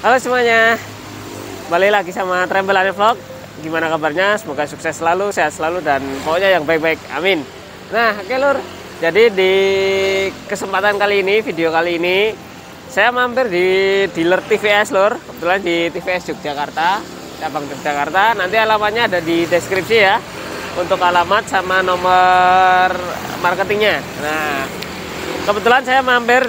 Halo semuanya, balik lagi sama Travel Ane Vlog. Gimana kabarnya? Semoga sukses selalu, sehat selalu, dan pokoknya yang baik-baik. Amin. Nah, oke lur. Jadi di kesempatan kali ini, video kali ini, saya mampir di dealer TVS lur. Kebetulan di TVS Yogyakarta, cabang Yogyakarta. Nanti alamatnya ada di deskripsi ya. Untuk alamat sama nomor marketingnya. Nah, kebetulan saya mampir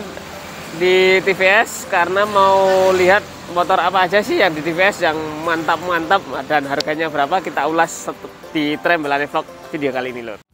di TVS karena mau lihat motor apa aja sih yang di TVS yang mantap-mantap dan harganya berapa kita ulas di Trembelane Vlog video kali ini lor.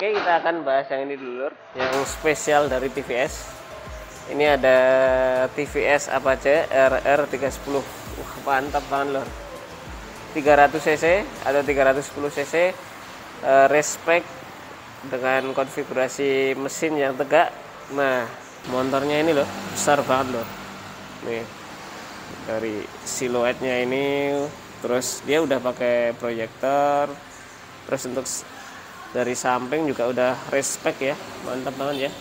Oke kita akan bahas yang ini dulu Lur. yang spesial dari TVS ini ada TVS Apache RR310 Wah mantap banget lor 300 cc atau 310 cc. Uh, respect dengan konfigurasi mesin yang tegak. Nah motornya ini loh besar banget loh nih dari siluetnya ini terus dia udah pakai proyektor. Terus untuk dari samping juga udah respect ya. Mantap banget ya.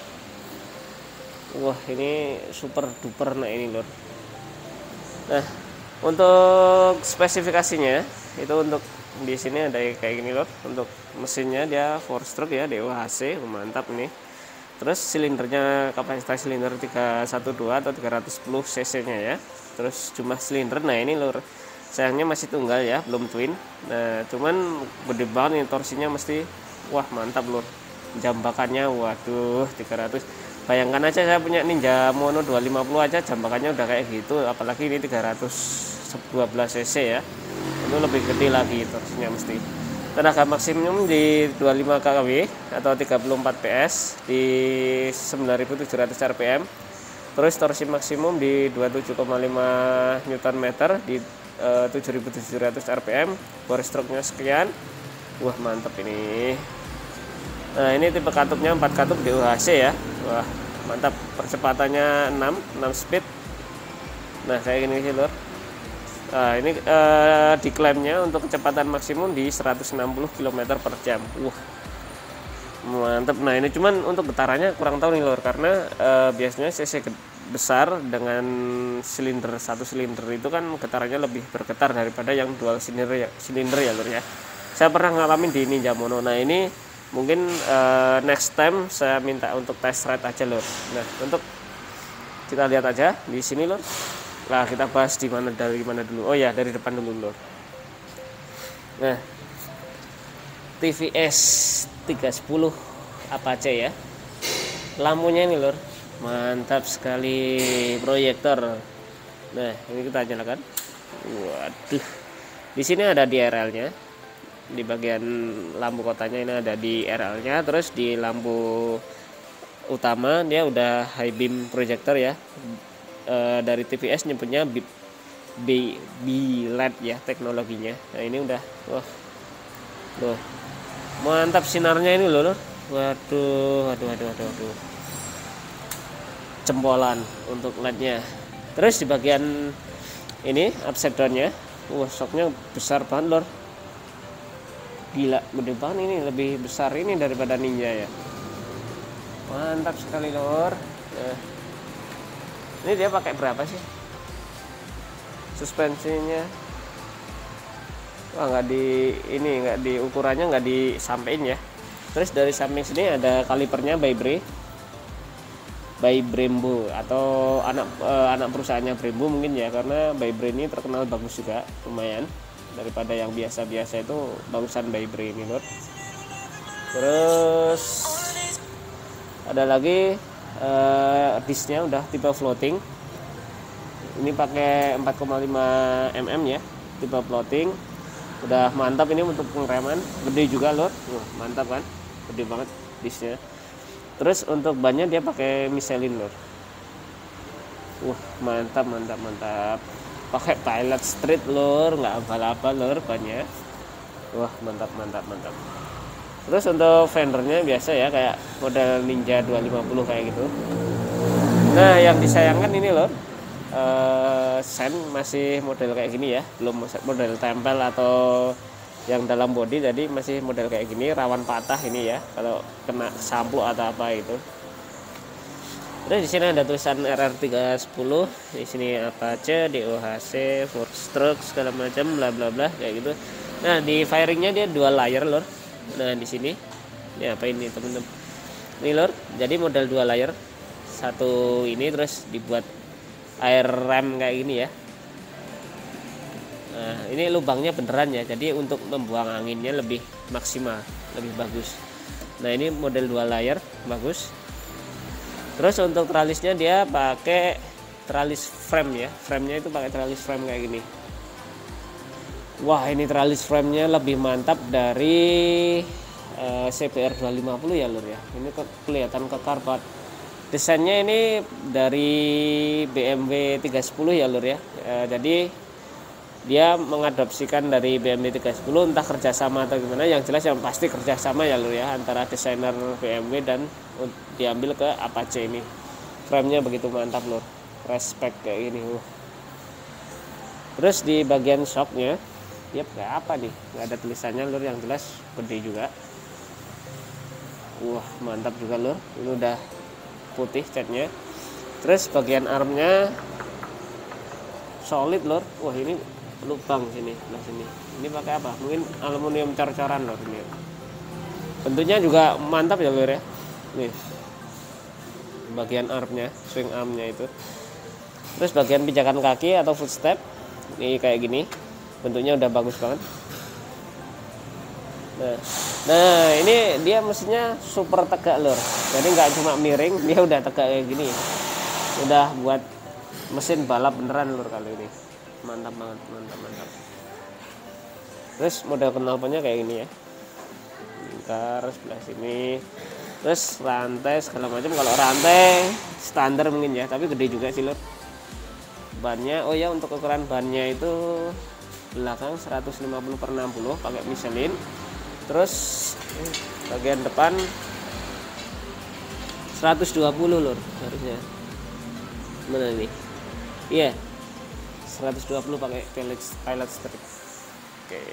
Wah ini super duper nah ini lor nah untuk spesifikasinya itu untuk di sini ada kayak gini lor untuk mesinnya dia four stroke ya DOHC mantap nih terus silindernya kapasitas silinder 312 atau 310 cc nya ya. Terus jumlah silinder nah ini lor sayangnya masih tunggal ya belum twin. Nah cuman gede banget nih torsinya mesti wah mantap lur. Jambakannya waduh 300 bayangkan aja saya punya Ninja Mono 250 aja jambakannya udah kayak gitu apalagi ini 312 cc ya. Itu lebih gede lagi torsinya mesti. Tenaga maksimum di 25 kW atau 34 PS di 9700 rpm terus torsi maksimum di 27,5 Nm di uh, 7700 rpm bore stroke-nya sekian. Wah mantap ini Nah ini tipe katupnya 4 katup di UHC ya. Wah mantap. Percepatannya 6 6 speed. Nah kayak gini sih lor Nah ini eh, diklaimnya untuk kecepatan maksimum di 160 km per jam. Wah. Mantap. Nah ini cuman untuk getarannya kurang tahu nih lor Karena eh, biasanya cc besar dengan silinder satu silinder itu kan getarannya lebih bergetar daripada yang dual silinder ya silinder ya lor ya. Saya pernah ngalamin di Ninja Mono. Nah ini mungkin uh, next time saya minta untuk test ride aja lor nah untuk kita lihat aja di sini lor lah kita bahas di mana dari mana dulu. Oh ya dari depan dulu lor nah TVS 310 Apache ya. Lampunya ini lor mantap sekali proyektor. Nah ini kita nyalakan waduh. Di sini ada DRL nya di bagian lampu kotanya ini ada di RL nya terus di lampu utama dia udah high beam projector ya e, dari TVS nyebutnya B, B, B LED ya teknologinya nah ini udah wah loh mantap sinarnya ini loh, loh. waduh waduh waduh waduh, waduh. jempolan untuk lednya terus di bagian ini upside wah shocknya besar banget lor gila gede banget ini lebih besar ini daripada ninja ya. Mantap sekali lor nah. ini dia pakai berapa sih? Suspensinya. Wah nggak di ini nggak di ukurannya nggak disampaikan ya. Terus dari samping sini ada kalipernya by Bre by Brembo atau anak eh, anak perusahaannya Brembo mungkin ya karena by Bre ini terkenal bagus juga lumayan daripada yang biasa-biasa itu bagusan by ini lor terus ada lagi eh, disknya udah tipe floating. Ini pakai 4,5 mm ya tipe floating. Udah mantap ini untuk pengereman gede juga lor Wah, mantap kan? Gede banget disknya terus untuk bannya dia pakai Michelin lor wah mantap mantap mantap pakai pilot street lor nggak apa-apa lor bannya wah mantap mantap mantap. Terus untuk fendernya biasa ya kayak model Ninja 250 kayak gitu. Nah yang disayangkan ini lor uh, sen masih model kayak gini ya. Belum model tempel atau yang dalam body jadi masih model kayak gini rawan patah ini ya. Kalau kena sampo atau apa itu terus di sini ada tulisan RR310 di sini apa aja DOHC four stroke segala macam bla bla bla kayak gitu. Nah di firingnya dia dua layer lor. Nah di sini. Ini apa ini teman-teman ini lor. Jadi model dua layer satu ini terus dibuat air rem kayak gini ya. Nah ini lubangnya beneran ya. Jadi untuk membuang anginnya lebih maksimal lebih bagus. Nah ini model dua layer bagus terus untuk tralisnya dia pakai tralis frame ya. Framenya itu pakai tralis frame kayak gini. Wah ini tralis framenya lebih mantap dari uh, CPR 250 ya lur ya. Ini ke, kelihatan kekar banget. Desainnya ini dari BMW 310 ya lur ya. E, jadi dia mengadopsikan dari BMW 310 entah kerjasama atau gimana. Yang jelas yang pasti kerjasama ya lur ya antara desainer BMW dan diambil ke Apache ini. Framenya begitu mantap lur respect kayak gini uh. terus di bagian shocknya dia kayak apa nih. Nggak ada tulisannya lur yang jelas gede juga. Wah mantap juga lur ini udah putih catnya. Terus bagian armnya solid lor wah ini lubang sini nah sini. Ini pakai apa? Mungkin aluminium cor-coran lor ini. Bentuknya juga mantap ya lor ya nih. Bagian armnya swing armnya itu. Terus bagian pijakan kaki atau footstep ini kayak gini. Bentuknya udah bagus banget. Nah nah ini dia mesinnya super tegak lur. Jadi nggak cuma miring dia udah tegak kayak gini. Udah buat mesin balap beneran lur kali ini. Mantap banget mantap mantap. Terus model knalpotnya kayak gini ya. Lingkar sebelah sini terus rantai segala macam. Kalau rantai standar mungkin ya tapi gede juga sih lur. Bannya oh ya untuk ukuran bannya itu belakang 150 per 60 pakai Michelin terus bagian depan 120 lur harusnya. Mana nih iya yeah. 120 pakai pilot pilot strip. Oke.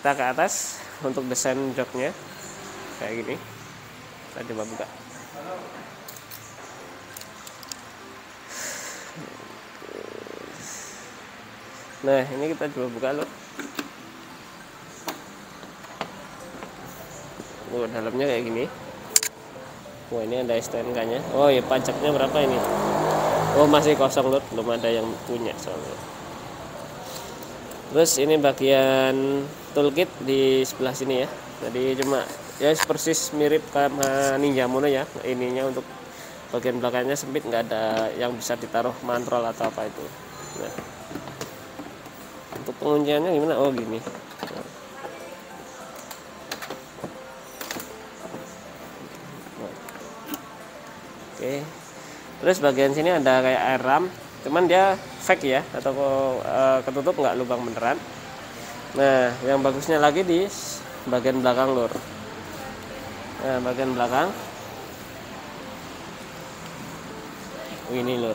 Kita ke atas untuk desain joknya kayak gini. Kita coba buka. Nah ini kita coba buka loh oh dalamnya kayak gini. Wah ini ada STNK nya Oh ya pajaknya berapa ini? Oh masih kosong lur. Belum ada yang punya soalnya. Terus ini bagian toolkit di sebelah sini ya. Jadi cuma ya persis mirip sama Ninja Mono ya Ininya untuk bagian belakangnya sempit nggak ada yang bisa ditaruh mantrol atau apa itu nah. Untuk pengunciannya gimana Oh gini Oke. Terus bagian sini ada kayak air ram, cuman dia fake ya atau uh, ketutup nggak lubang beneran. Nah, yang bagusnya lagi di bagian belakang lur. Nah, bagian belakang. Ini lur.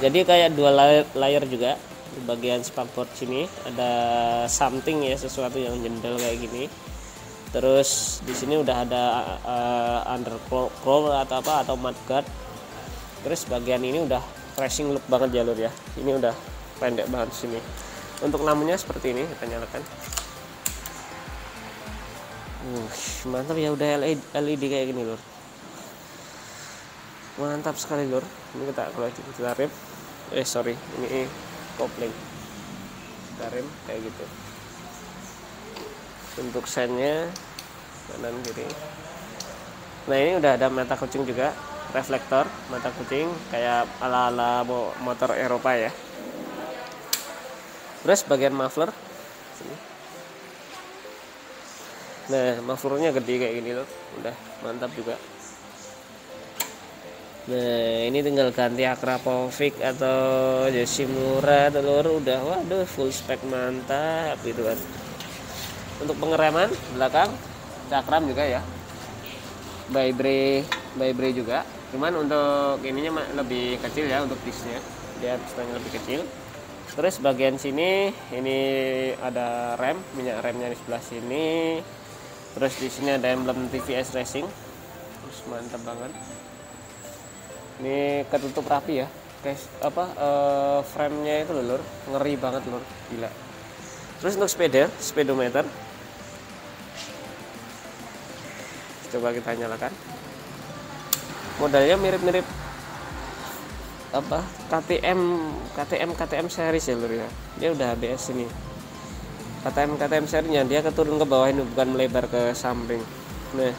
Jadi kayak dua layer juga. Di bagian spakboard sini ada something ya sesuatu yang jendel kayak gini. Terus di sini udah ada uh, undercrowl atau apa atau mudguard terus bagian ini udah pressing look banget jalur ya. Ini udah pendek banget sini. Untuk lampunya seperti ini kita nyalakan uh, mantap ya udah LED, LED kayak gini lur. Mantap sekali lur. Ini kita kalau kita rem. Eh sorry ini kopling. Kita rem kayak gitu. Untuk sennya kanan kiri. Nah ini udah ada mata kucing juga. Reflektor mata kucing kayak ala-ala motor Eropa ya. Terus bagian muffler. Sini. Nah mufflernya gede kayak gini loh. Udah mantap juga. Nah ini tinggal ganti Akrapovic atau Yoshimura telur. Udah waduh full spek mantap gitu kan. Untuk pengereman belakang cakram juga ya. Bybre Bybre juga. Cuman untuk ininya lebih kecil ya untuk disnya dia pistolnya lebih kecil. Terus bagian sini ini ada rem minyak remnya di sebelah sini terus di sini ada emblem TVS Racing. Terus mantap banget. Ini ketutup rapi ya. Guys apa uh, frame-nya itu lur. Ngeri banget lur. Gila. Terus untuk speeder speedometer. Coba kita nyalakan. Modalnya mirip-mirip apa KTM KTM KTM series ya lur ya. Dia udah ABS ini KTM KTM serinya dia keturun ke bawah ini bukan melebar ke samping. Nah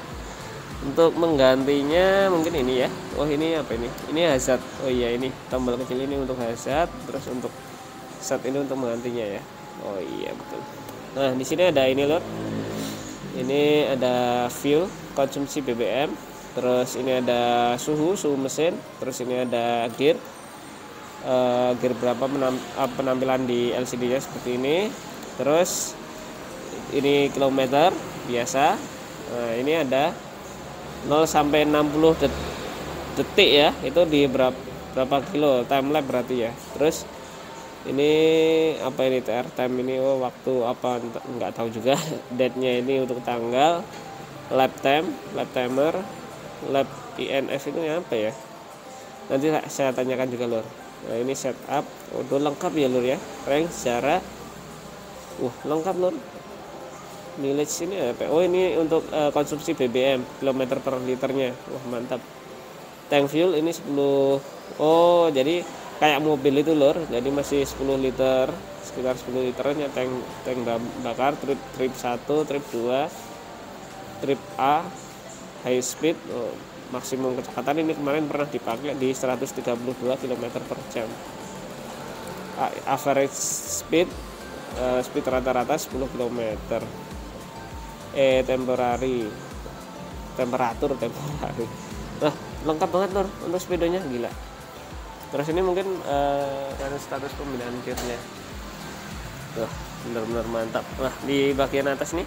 untuk menggantinya mungkin ini ya. Oh ini apa ini? Ini hazard. Oh iya ini tombol kecil ini untuk hazard terus untuk set ini untuk menggantinya ya. Oh iya betul. Nah di sini ada ini lor ini ada fuel konsumsi BBM terus ini ada suhu suhu mesin terus ini ada gear. Uh, gear berapa penampilan di LCD nya seperti ini terus ini kilometer biasa. Nah, ini ada 0 sampai 60 detik ya itu di berapa berapa kilo time lap berarti ya. Terus ini apa ini TR time ini oh waktu apa nggak tahu juga. Date nya ini untuk tanggal lap time lap timer lab INF itu apa ya? Nanti saya tanyakan juga lur. Nah ini setup udah lengkap ya lur ya. Rank secara uh lengkap lur mileage sini apa oh ini untuk uh, konsumsi BBM kilometer per liternya. Wah mantap. Tank fuel ini 10 oh jadi kayak mobil itu lur. Jadi masih 10 liter sekitar 10 liternya tank tank bakar trip trip 1 trip 2 trip A high speed. Oh, maksimum kecepatan ini kemarin pernah dipakai di 132 km per jam. Average speed uh, speed rata-rata 10 km eh temporary temperatur temporary nah lengkap banget lor untuk sepedanya gila. Terus ini mungkin uh, status pembinaan gearnya. Wah, benar-benar mantap. Nah di bagian atas nih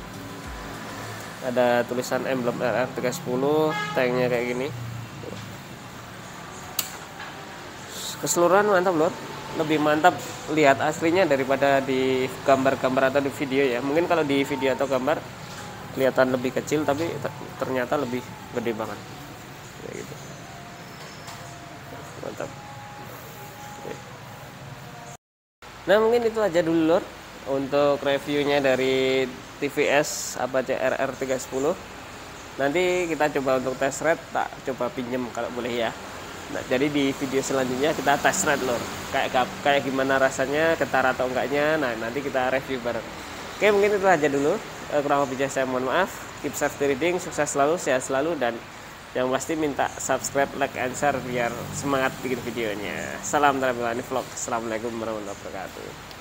ada tulisan emblem RR310 tanknya kayak gini. Keseluruhan mantap lor lebih mantap lihat aslinya daripada di gambar-gambar atau di video ya. Mungkin kalau di video atau gambar kelihatan lebih kecil tapi ternyata lebih gede banget. Ya gitu. Mantap. Nah mungkin itu aja dulu lor untuk reviewnya dari TVS Apache RR310 nanti kita coba untuk test ride tak coba pinjem kalau boleh ya nah, jadi di video selanjutnya kita test ride lor. Kayak kayak gimana rasanya ketar atau enggaknya. Nah nanti kita review bareng. Oke mungkin itu aja dulu. Eh, kurang lebihnya saya mohon maaf. Keep safety reading. Sukses selalu sehat selalu dan yang pasti minta subscribe like and share biar semangat bikin videonya. Salam dari Vlog. Assalamualaikum warahmatullahi wabarakatuh